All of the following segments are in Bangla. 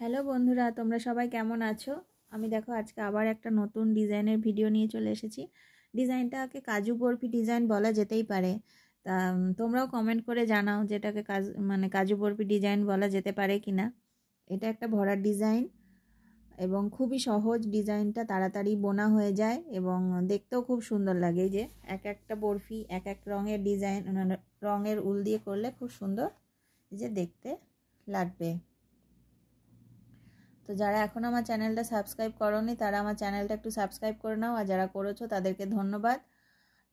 হ্যালো বন্ধুরা, তোমরা সবাই কেমন আছো? আমি দেখো, আজকে আবার একটা নতুন ডিজাইনের ভিডিও নিয়ে চলে এসেছি। ডিজাইনটাকে কাজু বরফি ডিজাইন বলা যেতেই পারে। তা তোমরাও কমেন্ট করে জানাও যেটাকে কাজ মানে কাজু বরফি ডিজাইন বলা যেতে পারে কি না এটা একটা ভরার ডিজাইন এবং খুবই সহজ ডিজাইনটা, তাড়াতাড়ি বোনা হয়ে যায় এবং দেখতেও খুব সুন্দর লাগে যে। এক একটা বরফি, এক এক রঙের ডিজাইন মানে রঙের উল দিয়ে করলে খুব সুন্দর যে দেখতে লাগবে। তো যারা এখন আমার চ্যানেলটা সাবস্ক্রাইব করনি, তারা আমার চ্যানেলটা একটু সাবস্ক্রাইব করে নাও। আর যারা করেছ, তাদেরকে ধন্যবাদ।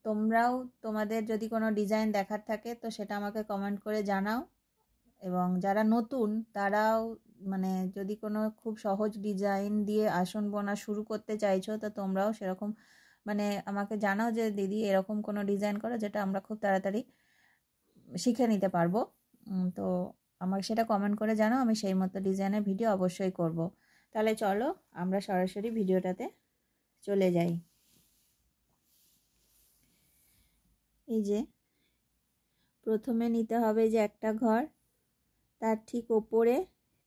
তোমরাও, তোমাদের যদি কোনো ডিজাইন দেখার থাকে, তো সেটা আমাকে কমেন্ট করে জানাও। এবং যারা নতুন, তারাও মানে যদি কোনো খুব সহজ ডিজাইন দিয়ে আসন বোনা শুরু করতে চাইছো, তো তোমরাও সেরকম মানে আমাকে জানাও যে, দিদি, এরকম কোনো ডিজাইন করো যেটা আমরা খুব তাড়াতাড়ি শিখে নিতে পারব। তো আমাকে সেটা কমেন্ট করে জানাও, আমি সেই মতো ডিজাইনের ভিডিও অবশ্যই করব। তাহলে চলো, আমরা সরাসরি ভিডিওটাতে চলে যাই। এই যে, প্রথমে নিতে হবে যে একটা ঘর, তার ঠিক ওপরে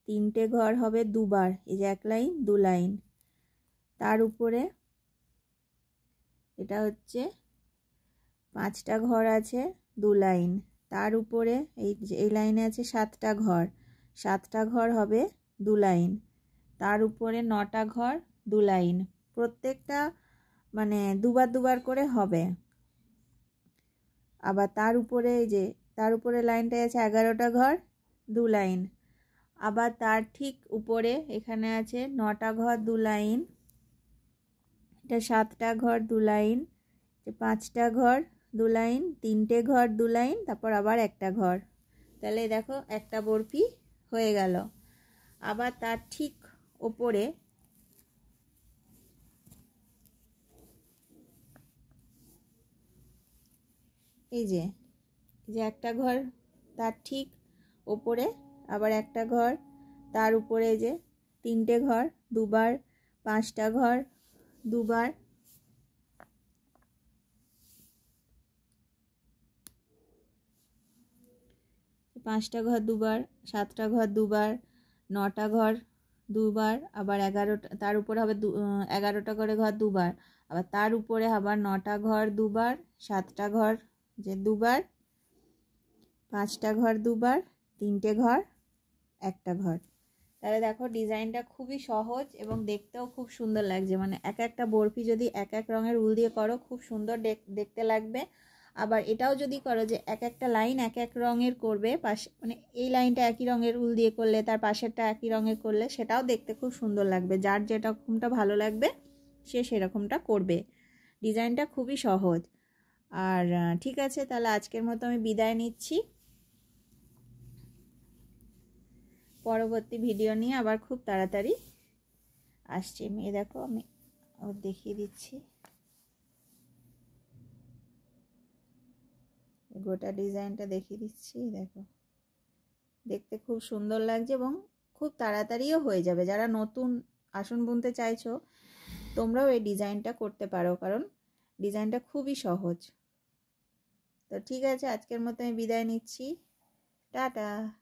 তিনটে ঘর হবে দুবার, এই যে এক লাইন, দু লাইন। তার উপরে এটা হচ্ছে পাঁচটা ঘর আছে, দু লাইন। তার উপরে এই এই লাইনে আছে সাতটা ঘর। সাতটা ঘর হবে দু লাইন। তার উপরে নটা ঘর দু লাইন। প্রত্যেকটা মানে দুবার দুবার করে হবে। আবার তার উপরে এই যে, তার উপরে লাইনটায় আছে এগারোটা ঘর দু লাইন। আবার তার ঠিক উপরে এখানে আছে নটা ঘর দু লাইন। এটা সাতটা ঘর দু লাইন। পাঁচটা ঘর দু লাইন, তিনটে ঘর দু লাইন, তারপর আবার একটা ঘর। তাহলে দেখো, একটা বরফি হয়ে গেল। আবার তার ঠিক ওপরে এই যে যে একটা ঘর, তার ঠিক ওপরে আবার একটা ঘর, তার উপরে যে তিনটে ঘর, দুবার পাঁচটা ঘর, দুবার পাঁচটা ঘর দুবার, সাতটা ঘর দুবার, নটা ঘর দুবার, আবার এগারোটা, তার উপরে হবে দু এগারোটা করে ঘর দুবার। আবার তার উপরে আবার নটা ঘর দুবার, সাতটা ঘর যে দুবার, পাঁচটা ঘর দুবার, তিনটে ঘর, একটা ঘর। তাহলে দেখো ডিজাইনটা খুবই সহজ এবং দেখতেও খুব সুন্দর লাগছে। মানে এক একটা বরফি যদি এক এক রঙের উল দিয়ে করো, খুব সুন্দর দেখতে লাগবে। আবার এটাও যদি করো যে এক একটা লাইন এক এক রঙের করবে, পাশে মানে এই লাইনটা একই রঙের উল দিয়ে করলে, তার পাশেরটা একই রঙের করলে, সেটাও দেখতে খুব সুন্দর লাগবে। যার যেরকমটা ভালো লাগবে, সে সেরকমটা করবে। ডিজাইনটা খুবই সহজ। আর ঠিক আছে, তাহলে আজকের মতো আমি বিদায় নিচ্ছি। পরবর্তী ভিডিও নিয়ে আবার খুব তাড়াতাড়ি আসছি। মেয়ে দেখো, আমি দেখিয়ে দিচ্ছি। গোটা ডিজাইনটা দেখিয়ে দিচ্ছি দেখো। দেখতে খুব সুন্দর লাগছে এবং খুব তাড়াতাড়িও হয়ে যাবে। যারা নতুন আসন বুনতে চাইছো, তোমরাও এই ডিজাইনটা করতে পারো, কারণ ডিজাইনটা খুবই সহজ। তো ঠিক আছে, আজকের মতো আমি বিদায় নিচ্ছি। টাটা!